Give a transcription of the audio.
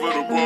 inevitable.